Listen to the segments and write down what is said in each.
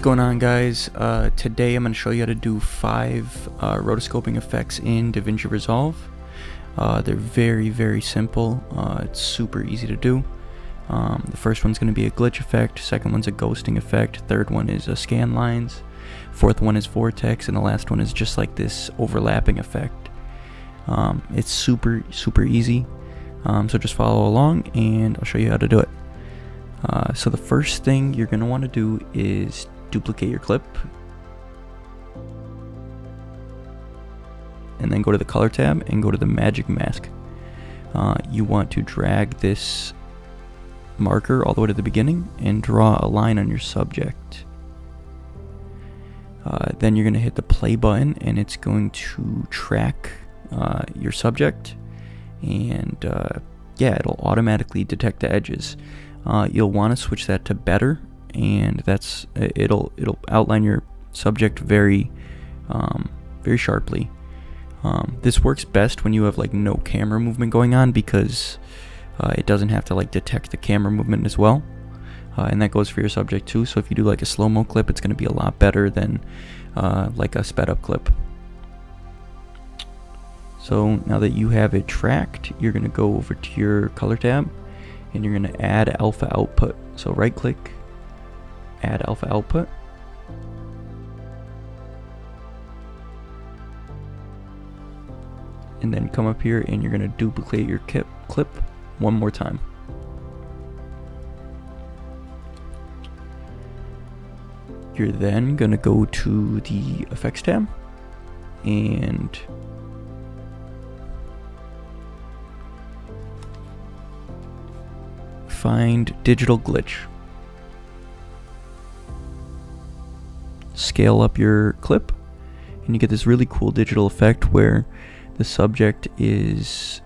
What's going on guys? Uh, today I'm going to show you how to do five uh, rotoscoping effects in DaVinci Resolve. Uh, they're very very simple, uh, it's super easy to do. Um, the first one's going to be a glitch effect, second one's a ghosting effect, third one is a scan lines, fourth one is vortex, and the last one is just like this overlapping effect. Um, it's super super easy, um, so just follow along and I'll show you how to do it. Uh, so the first thing you're going to want to do is duplicate your clip and then go to the color tab and go to the magic mask. Uh, you want to drag this marker all the way to the beginning and draw a line on your subject. Uh, then you're going to hit the play button and it's going to track uh, your subject and uh, yeah it'll automatically detect the edges. Uh, you'll want to switch that to better and that's it'll it'll outline your subject very um, very sharply. Um, this works best when you have like no camera movement going on because uh, it doesn't have to like detect the camera movement as well. Uh, and that goes for your subject too. So if you do like a slow-mo clip, it's going to be a lot better than uh, like a sped up clip. So now that you have it tracked, you're going to go over to your color tab and you're going to add alpha output. So right click, add alpha output. And then come up here and you're going to duplicate your clip one more time. You're then going to go to the effects tab and find digital glitch. Scale up your clip and you get this really cool digital effect where the subject is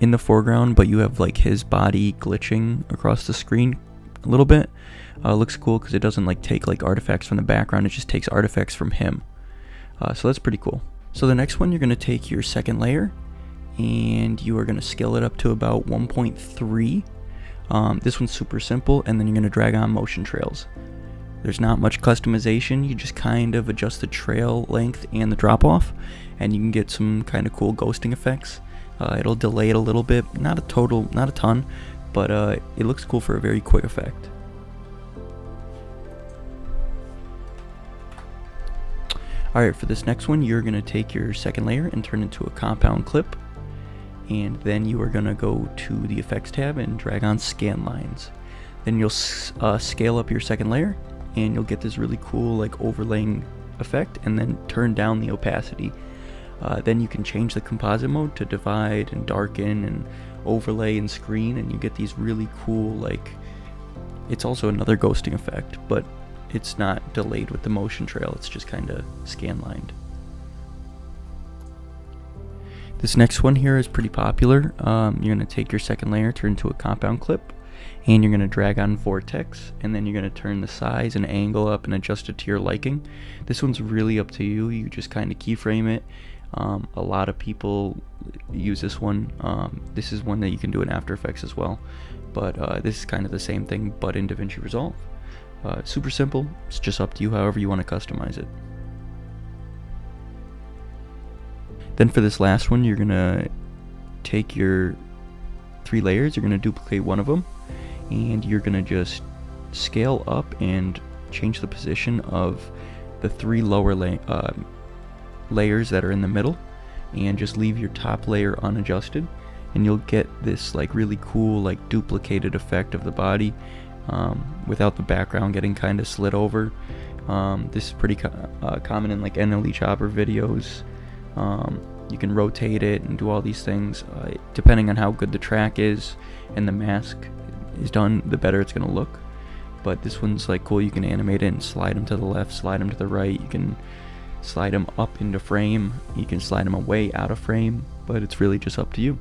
in the foreground but you have like his body glitching across the screen a little bit. Uh, looks cool because it doesn't like take like artifacts from the background it just takes artifacts from him. Uh, so that's pretty cool. So the next one you're going to take your second layer and you are going to scale it up to about 1.3 um, this one's super simple and then you're going to drag on motion trails there's not much customization, you just kind of adjust the trail length and the drop off, and you can get some kind of cool ghosting effects. Uh, it'll delay it a little bit, not a total, not a ton, but uh, it looks cool for a very quick effect. Alright, for this next one, you're going to take your second layer and turn it into a compound clip. And then you are going to go to the effects tab and drag on scan lines. Then you'll uh, scale up your second layer and you'll get this really cool like overlaying effect and then turn down the opacity. Uh, then you can change the composite mode to divide and darken and overlay and screen and you get these really cool like it's also another ghosting effect but it's not delayed with the motion trail it's just kind of scan lined. This next one here is pretty popular. Um, you're going to take your second layer, turn into a compound clip, and you're going to drag on vortex and then you're going to turn the size and angle up and adjust it to your liking. This one's really up to you. You just kind of keyframe it. Um, a lot of people use this one. Um, this is one that you can do in After Effects as well. But uh, this is kind of the same thing but in DaVinci Resolve. Uh, super simple. It's just up to you however you want to customize it. Then for this last one you're gonna take your three layers. You're gonna duplicate one of them and you're gonna just scale up and change the position of the three lower la uh, layers that are in the middle and just leave your top layer unadjusted. And you'll get this like really cool like duplicated effect of the body um, without the background getting kind of slid over. Um, this is pretty co uh, common in like NLE Choppa videos. Um, you can rotate it and do all these things uh, depending on how good the track is and the mask is done, the better it's going to look. But this one's like cool, you can animate it and slide them to the left, slide them to the right, you can slide them up into frame, you can slide them away out of frame, but it's really just up to you.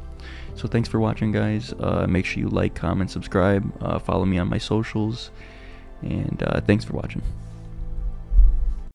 So thanks for watching guys, uh, make sure you like, comment, subscribe, uh, follow me on my socials, and uh, thanks for watching.